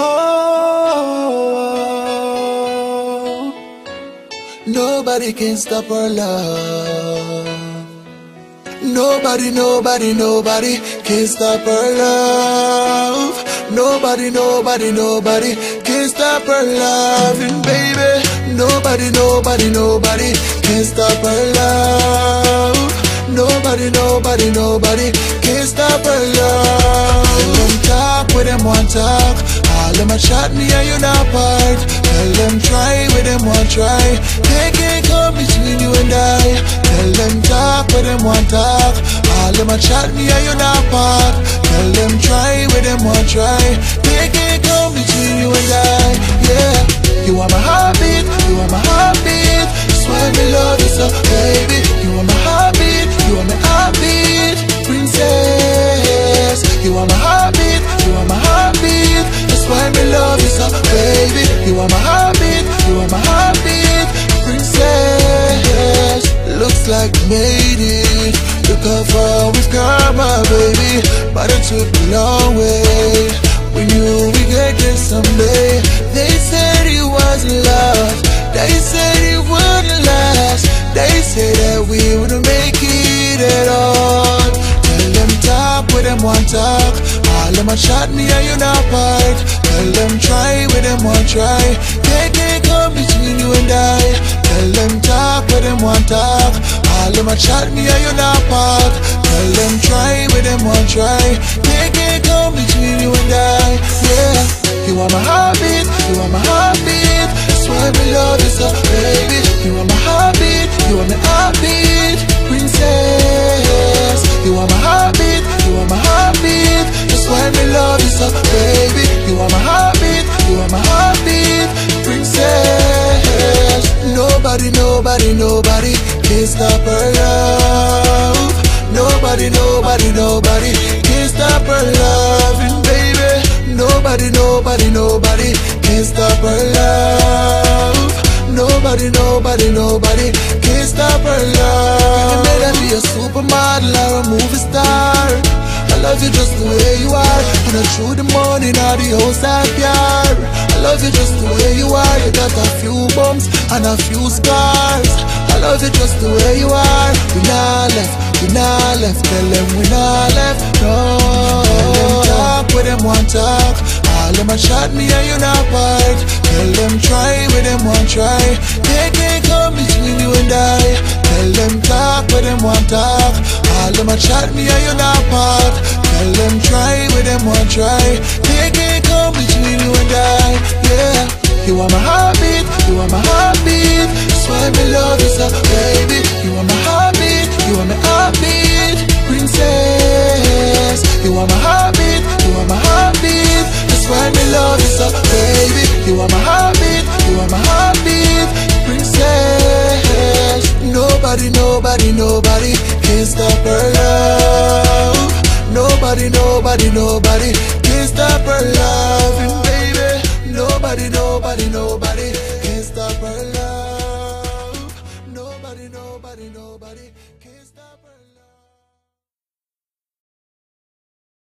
Oh, nobody can stop our love. Nobody, nobody, nobody can stop our love. Nobody, nobody, nobody can stop our loving, baby. Nobody, nobody, nobody can stop our love. Nobody, nobody, nobody can stop our love. Tell them talk with them one talk. Them a chat me and you not part. Tell them try with them one try. They can't come between you and I. Tell them talk with them one talk. All them a chat me and you not part. Tell them try with them one try. They can't come between you and I. Yeah, you are my heartbeat. Are my heartbeat. You are my heartbeat, princess. Looks like we made it. Look how far we've come, my baby. But it took a long way. We knew we get there someday. They said it wasn't love. They said it wouldn't last. They said that we wouldn't make it at all. Tell them talk with them one talk. All them a chat me and you not part. Talk. All them a chat me and you not part. Tell them try with them one try. They can't come between you and I. Yeah, you are my heartbeat. You are my heartbeat. That's why we love you so, baby. You are my heartbeat. You are my heartbeat, princess. You are my heartbeat. You are my heartbeat. That's why we love you so, baby. You are my heartbeat. You are my heartbeat, Nobody, nobody, nobody can stop our love. Nobody, nobody, nobody can stop our loving, baby. Nobody, nobody, nobody can stop our love. Nobody, nobody, nobody can stop our love. You made be a supermodel or a movie star. I love you just the way you are. And I the money now the house backyard. I love you just the way you are. Bumps and a few scars. I love you just the way you are. We not left, we not left. Tell them we not left, no. Tell them talk with them one talk. All them a chat me and you not part. Tell them try with them one try. They can't come between you and I. Tell them talk with them one talk. All them a chat me and you not part. Tell them try with them one try. They can't come between you and I. Yeah, you are my heartbeat. You are my heartbeat. That's why me love you so, baby. You are my heartbeat. You are my heartbeat, princess. You are my heartbeat. You are my heartbeat. That's why me love you so, baby. You are my heartbeat. You are my heartbeat, princess. Nobody, nobody, nobody can stop our love. Nobody, nobody, nobody. nobody, nobody can stop her.